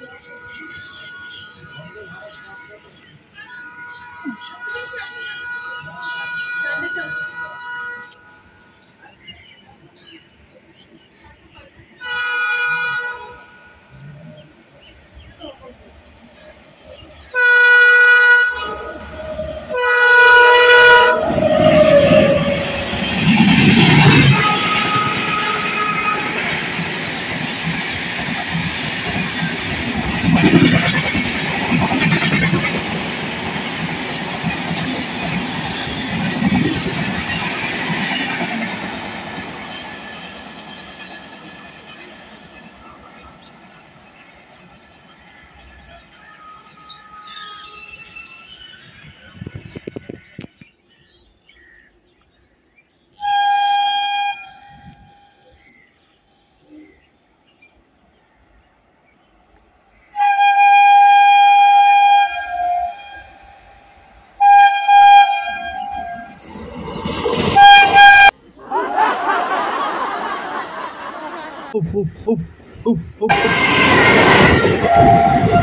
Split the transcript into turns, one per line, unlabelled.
Thank
you.
Oop, oop, oop, oop, oop.